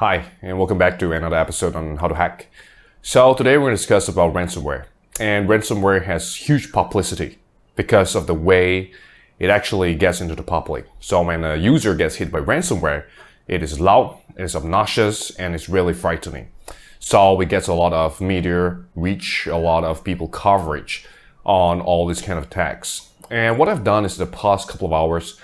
Hi, and welcome back to another episode on how to hack. So today we're going to discuss about ransomware. And ransomware has huge publicity because of the way it actually gets into the public. So when a user gets hit by ransomware, it is loud, it's obnoxious, and it's really frightening. So we get a lot of media reach, a lot of people coverage on all these kind of attacks. And what I've done is the past couple of hours,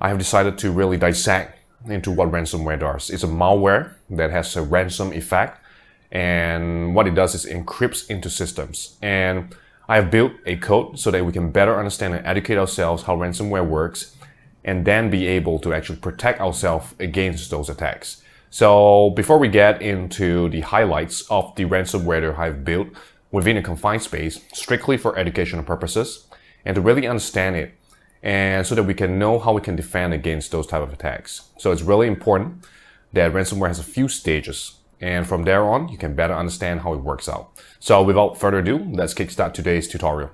I have decided to really dissect into what ransomware does. It's a malware that has a ransom effect. And what it does is encrypts into systems. And I have built a code so that we can better understand and educate ourselves how ransomware works and then be able to actually protect ourselves against those attacks. So before we get into the highlights of the ransomware that I've built within a confined space, strictly for educational purposes, and to really understand it, and so that we can know how we can defend against those type of attacks. So it's really important that ransomware has a few stages. And from there on, you can better understand how it works out. So without further ado, let's kickstart today's tutorial.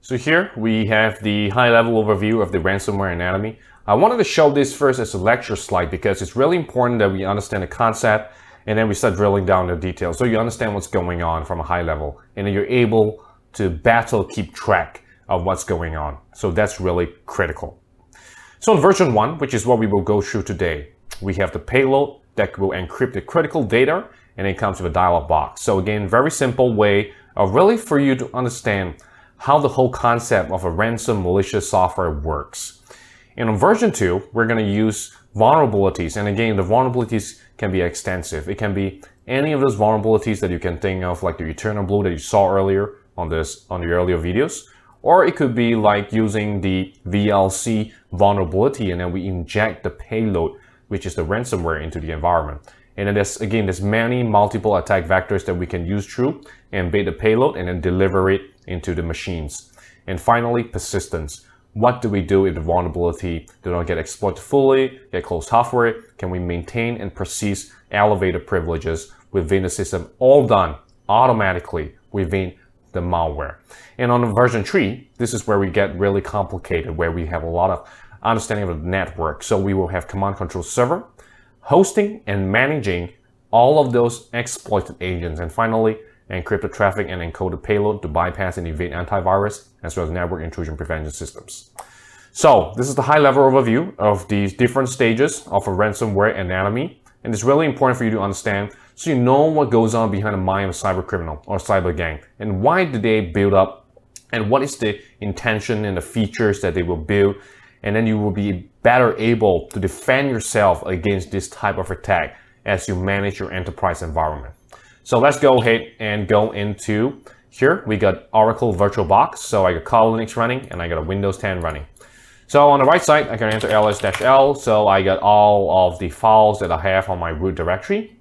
So here we have the high level overview of the ransomware anatomy. I wanted to show this first as a lecture slide because it's really important that we understand the concept and then we start drilling down the details so you understand what's going on from a high level and then you're able to battle keep track of what's going on. So that's really critical. So in version 1, which is what we will go through today, we have the payload that will encrypt the critical data and it comes with a dialog box. So again, very simple way of really for you to understand how the whole concept of a ransom malicious software works. And on version 2, we're going to use vulnerabilities. And again, the vulnerabilities can be extensive. It can be any of those vulnerabilities that you can think of, like the Eternal Blue that you saw earlier on this on the earlier videos. Or it could be like using the VLC vulnerability and then we inject the payload, which is the ransomware into the environment. And then there's, again, there's many multiple attack vectors that we can use through, embed the payload and then deliver it into the machines. And finally, persistence. What do we do if the vulnerability do not get exploited fully, get closed halfway? Can we maintain and persist elevated privileges within the system, all done automatically within the malware. And on version 3, this is where we get really complicated, where we have a lot of understanding of the network. So we will have command control server, hosting and managing all of those exploited agents. And finally, encrypted traffic and encoded payload to bypass and evade antivirus, as well as network intrusion prevention systems. So this is the high level overview of these different stages of a ransomware anatomy. And it's really important for you to understand so you know what goes on behind the mind of a cyber criminal or cyber gang and why do they build up and what is the intention and the features that they will build and then you will be better able to defend yourself against this type of attack as you manage your enterprise environment. So let's go ahead and go into here. We got Oracle VirtualBox. So I got Kali Linux running and I got a Windows 10 running. So on the right side, I can enter ls-l. So I got all of the files that I have on my root directory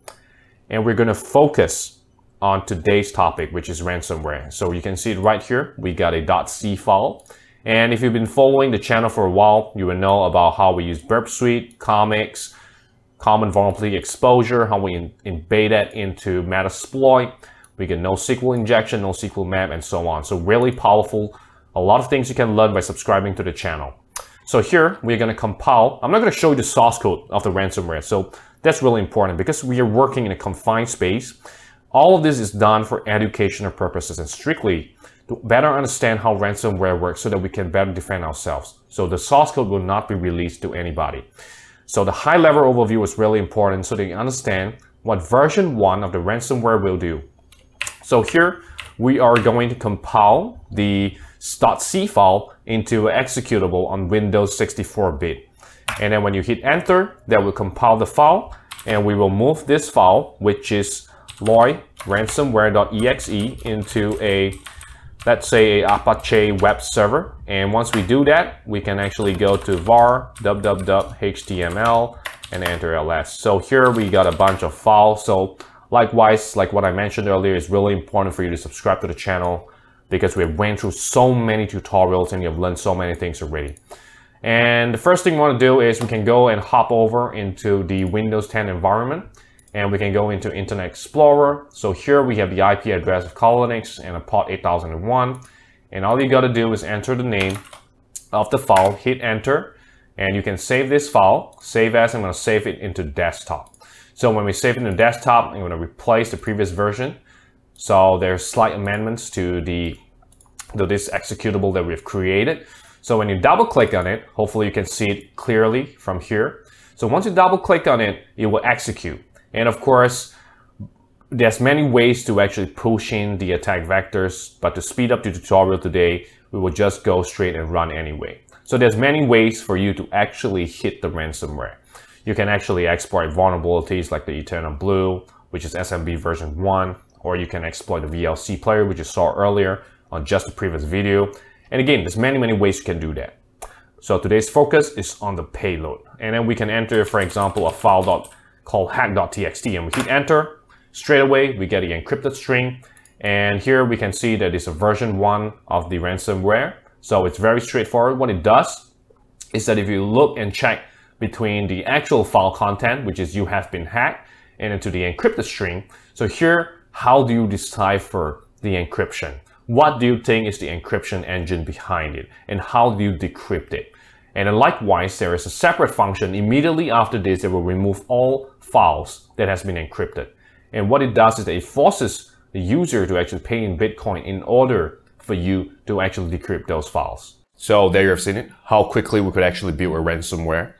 and we're going to focus on today's topic, which is ransomware. So you can see it right here. We got a .c file. And if you've been following the channel for a while, you will know about how we use Burp Suite, comics, common vulnerability exposure, how we embed that into Metasploit. We get NoSQL injection, NoSQL map, and so on. So really powerful. A lot of things you can learn by subscribing to the channel. So here, we're going to compile. I'm not going to show you the source code of the ransomware. So that's really important because we are working in a confined space. All of this is done for educational purposes and strictly to better understand how ransomware works so that we can better defend ourselves. So the source code will not be released to anybody. So the high level overview is really important so that you understand what version 1 of the ransomware will do. So here we are going to compile the .c file into an executable on Windows 64-bit. And then when you hit enter, that will compile the file and we will move this file, which is Lloyd ransomware.exe into a, let's say a Apache web server. And once we do that, we can actually go to var www.html and enter ls. So here we got a bunch of files. So likewise, like what I mentioned earlier, it's really important for you to subscribe to the channel because we have went through so many tutorials and you've learned so many things already. And the first thing we want to do is we can go and hop over into the Windows 10 environment and we can go into Internet Explorer. So here we have the IP address of Linux and a port 8001. And all you got to do is enter the name of the file, hit enter, And you can save this file, save as, I'm gonna save it into desktop. So when we save it into desktop, I'm gonna replace the previous version. So there's slight amendments to the to this executable that we've created. So when you double click on it, hopefully you can see it clearly from here. So once you double click on it, it will execute. And of course, there's many ways to actually push in the attack vectors, but to speed up the tutorial today, we will just go straight and run anyway. So there's many ways for you to actually hit the ransomware. You can actually exploit vulnerabilities like the Eternal Blue, which is SMB version 1, or you can exploit the VLC player, which you saw earlier on just the previous video. And again, there's many, many ways you can do that. So today's focus is on the payload. And then we can enter, for example, a file dot called hack.txt and we hit enter. Straight away, we get the encrypted string. And here we can see that it's a version one of the ransomware. So it's very straightforward. What it does is that if you look and check between the actual file content, which is you have been hacked, and into the encrypted string. So here, how do you decipher the encryption? What do you think is the encryption engine behind it? And how do you decrypt it? And likewise, there is a separate function immediately after this that will remove all files that has been encrypted. And what it does is that it forces the user to actually pay in Bitcoin in order for you to actually decrypt those files. So there you have seen it, how quickly we could actually build a ransomware.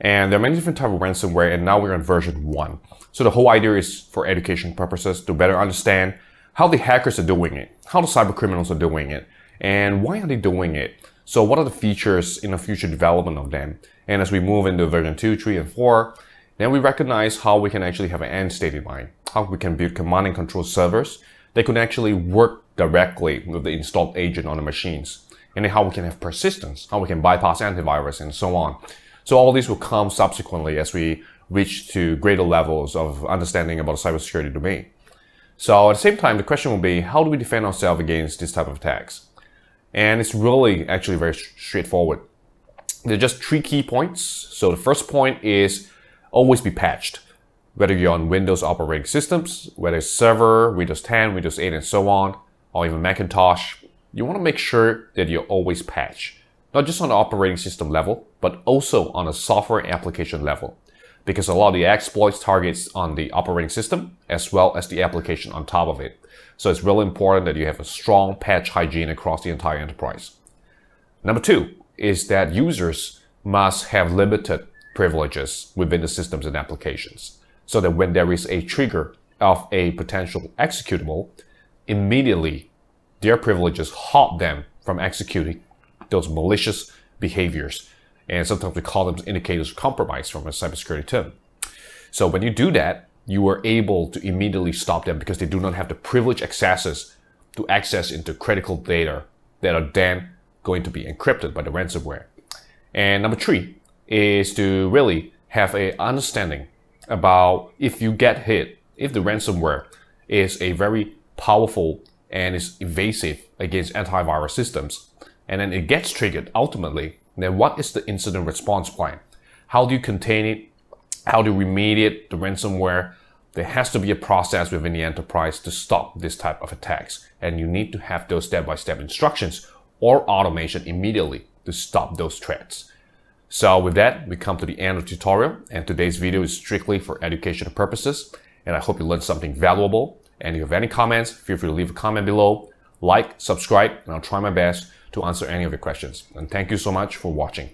And there are many different types of ransomware, and now we're on version one. So the whole idea is for education purposes to better understand how the hackers are doing it, how the cyber criminals are doing it, and why are they doing it? So what are the features in the future development of them? And as we move into version 2, 3, and 4, then we recognize how we can actually have an end state in mind, how we can build command and control servers that can actually work directly with the installed agent on the machines, and then how we can have persistence, how we can bypass antivirus, and so on. So all these will come subsequently as we reach to greater levels of understanding about the cybersecurity domain. So at the same time, the question will be, how do we defend ourselves against this type of attacks? And it's really actually very straightforward. There are just three key points. So the first point is always be patched. Whether you're on Windows operating systems, whether it's server, Windows 10, Windows 8, and so on, or even Macintosh, you want to make sure that you're always patched. Not just on the operating system level, but also on a software application level because a lot of the exploits targets on the operating system as well as the application on top of it. So it's really important that you have a strong patch hygiene across the entire enterprise. Number two is that users must have limited privileges within the systems and applications so that when there is a trigger of a potential executable, immediately their privileges halt them from executing those malicious behaviors and sometimes we call them indicators of compromise from a cybersecurity term. So when you do that, you are able to immediately stop them because they do not have the privileged accesses to access into critical data that are then going to be encrypted by the ransomware. And number three is to really have a understanding about if you get hit, if the ransomware is a very powerful and is invasive against antivirus systems, and then it gets triggered ultimately then what is the incident response plan? How do you contain it? How do you remediate the ransomware? There has to be a process within the enterprise to stop this type of attacks. And you need to have those step-by-step -step instructions or automation immediately to stop those threats. So with that, we come to the end of the tutorial and today's video is strictly for educational purposes. And I hope you learned something valuable. And if you have any comments, feel free to leave a comment below, like, subscribe, and I'll try my best to answer any of your questions. And thank you so much for watching.